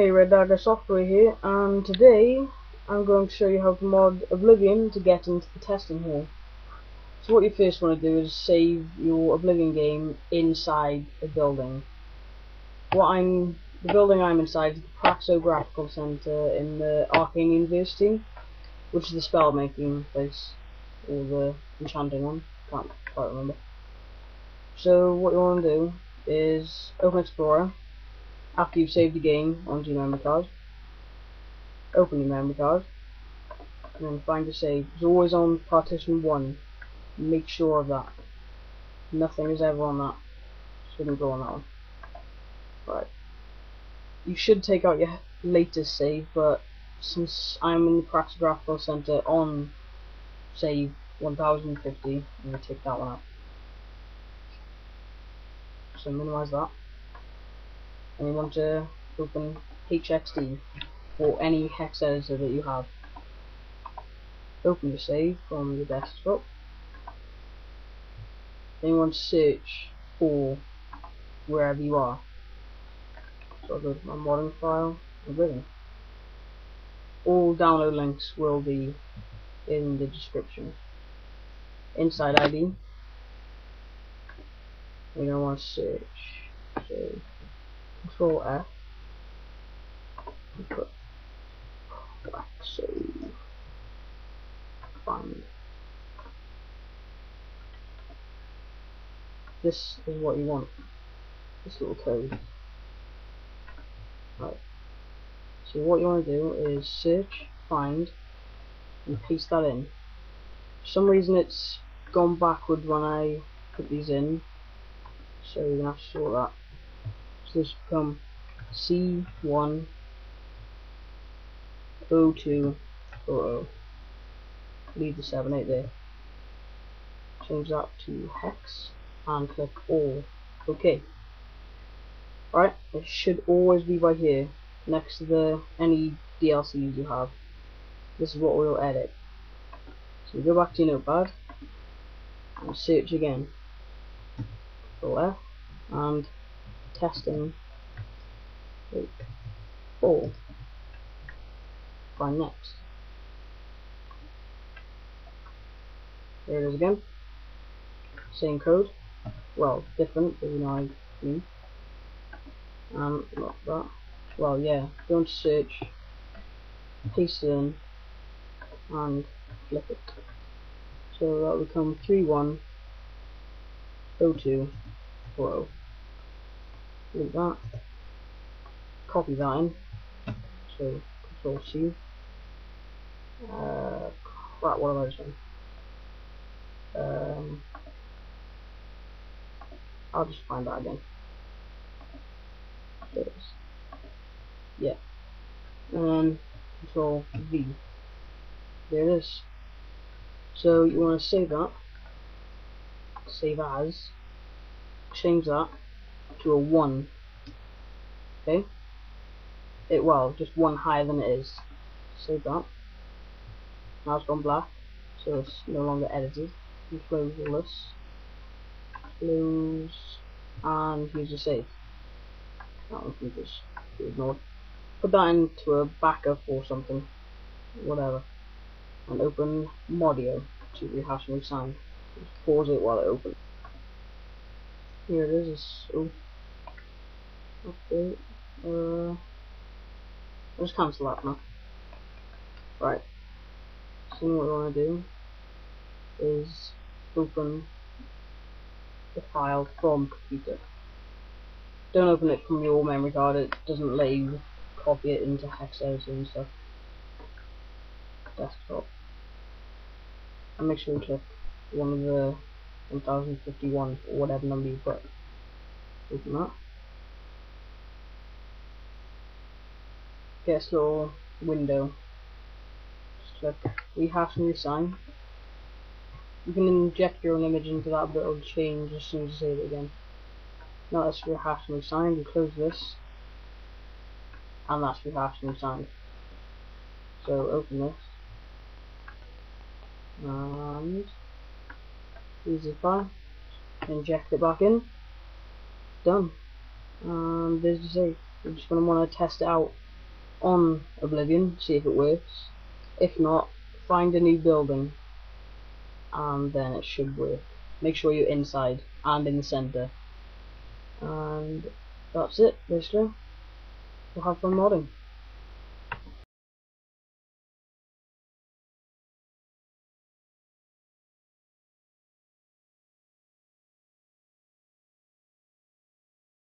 Hey, Red Dagger Software here, and today I'm going to show you how to mod Oblivion to get into the testing hall. So what you first want to do is save your Oblivion game inside a building. What I'm, the building I'm inside is the Praxographical Centre in the Arcane University, which is the spell making place, or the enchanting one, can't quite remember. So what you want to do is open Xplorer, after you've saved the game onto your memory card. Open your memory card and then find your save. It's always on partition 1. Make sure of that. Nothing is ever on that. Shouldn't go on that one. Right. You should take out your latest save, but since I'm in the Graphical Center on save 1050, I'm going to take that one out. So minimize that and you want to open HxD or any hex editor that you have. Open your save from your desktop. Then you want to search for wherever you are. So I'll go to my modern file, Oblivion. All download links will be in the description. Inside ID, you're going to want to search. So Control F. Put black save. Find. This is what you want. This little code. Right. So what you want to do is search, find, and paste that in. For some reason it's gone backward when I put these in, so you're gonna have to sort that. This become C1 O2 0 Leave the 7 8 there. Change that to hex and click all. Okay. Alright, it should always be right here, next to the any DLCs you have. This is what we'll edit. So go back to your notepad and search again. Left and testing. Wait. oh. Find next. There it is again. Same code. Well different but you know I mean. Um not that. Well yeah. Go into search. Paste it in. And flip it. So that will become 310240 delete that, copy that in, so control C, uh, crap, what am I doing? Um, I'll just find that again. There it is. Yeah. And then control V. There it is. So you want to save that. Save as. Change that to a 1. Okay? It, well, just one higher than it is. Save that. Now it's gone black, so it's no longer edited. Close this. Close, and use a save. That one can just be ignored. Put that into a backup or something. Whatever. And open Modio to rehash and resign. Just pause it while it opens. Here it is. Oh. Okay. Uh, just cancel that now. Right. So what we want to do is open the file from computer. Don't open it from your memory card, it doesn't let you copy it into hex editor and stuff. Desktop. And make sure you click one of the 1051 or whatever number you put. Open that. get little window. Just click rehash and resign. You can inject your own image into that, but it'll change as soon as you save it again. Now let's rehash and resign. we close this, and that's rehash and resign. So open this, and easy file. Inject it back in. Done. And there's the save. You're just going to want to test it out on Oblivion, see if it works. If not, find a new building and then it should work. Make sure you're inside and in the center. And that's it, basically. We'll have fun modding.